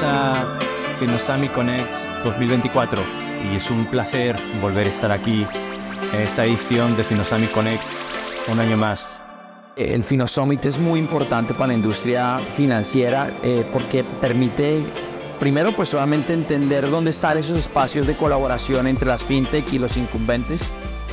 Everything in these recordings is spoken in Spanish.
a Finosami Connect 2024 y es un placer volver a estar aquí en esta edición de Finosami Connect un año más. El Finosummit es muy importante para la industria financiera eh, porque permite, primero, pues solamente entender dónde están esos espacios de colaboración entre las fintech y los incumbentes.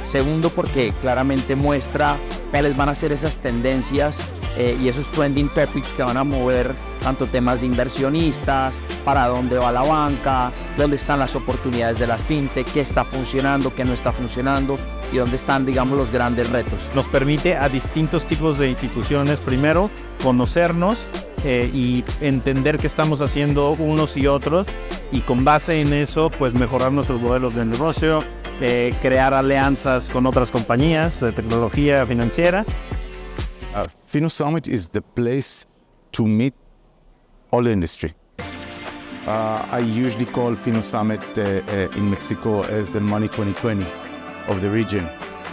Segundo, porque claramente muestra cuáles van a ser esas tendencias eh, y esos trending topics que van a mover tanto temas de inversionistas, para dónde va la banca, dónde están las oportunidades de las fintech, qué está funcionando, qué no está funcionando y dónde están, digamos, los grandes retos. Nos permite a distintos tipos de instituciones, primero, conocernos eh, y entender qué estamos haciendo unos y otros y con base en eso, pues mejorar nuestros modelos de negocio, eh, crear alianzas con otras compañías de tecnología financiera Uh, FinoSummit is the place to meet all the industry. Uh, I usually call FinoSummit uh, uh, in Mexico as the Money 2020 of the region.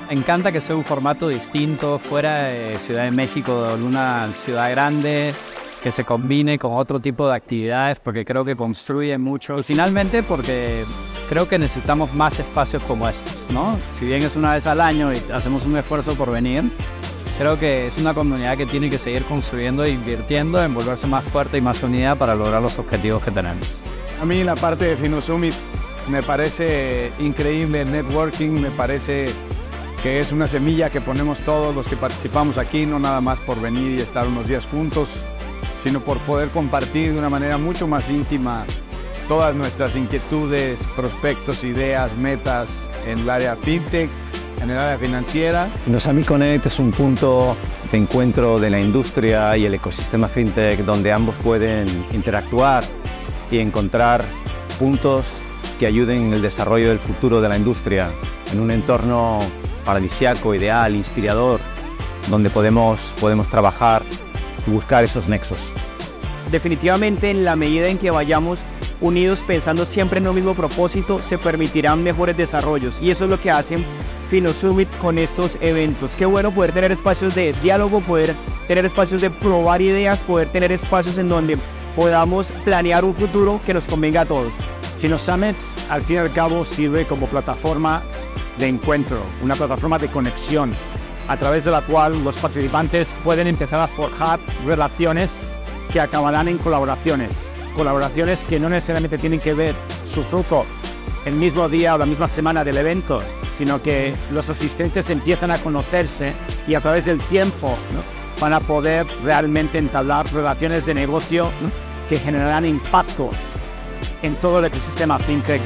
Me encanta que sea un formato distinto, fuera de Ciudad de México, de una ciudad grande, que se combine con otro tipo de actividades, porque creo que construye mucho. Finalmente, porque creo que necesitamos más espacios como estos, ¿no? Si bien es una vez al año y hacemos un esfuerzo por venir, creo que es una comunidad que tiene que seguir construyendo e invirtiendo en volverse más fuerte y más unida para lograr los objetivos que tenemos. A mí la parte de FinoSummit me parece increíble, networking me parece que es una semilla que ponemos todos los que participamos aquí, no nada más por venir y estar unos días juntos, sino por poder compartir de una manera mucho más íntima todas nuestras inquietudes, prospectos, ideas, metas en el área fintech, en el área financiera. Nosami Connect es un punto de encuentro de la industria y el ecosistema fintech donde ambos pueden interactuar y encontrar puntos que ayuden en el desarrollo del futuro de la industria en un entorno paradisiaco, ideal, inspirador, donde podemos, podemos trabajar y buscar esos nexos. Definitivamente en la medida en que vayamos unidos pensando siempre en un mismo propósito, se permitirán mejores desarrollos y eso es lo que hacen FinoSummit con estos eventos. Qué bueno poder tener espacios de diálogo, poder tener espacios de probar ideas, poder tener espacios en donde podamos planear un futuro que nos convenga a todos. FinoSummit al fin y al cabo sirve como plataforma de encuentro, una plataforma de conexión, a través de la cual los participantes pueden empezar a forjar relaciones que acabarán en colaboraciones. Colaboraciones que no necesariamente tienen que ver su fruto el mismo día o la misma semana del evento, sino que los asistentes empiezan a conocerse y a través del tiempo van a poder realmente entablar relaciones de negocio que generarán impacto en todo el ecosistema fintech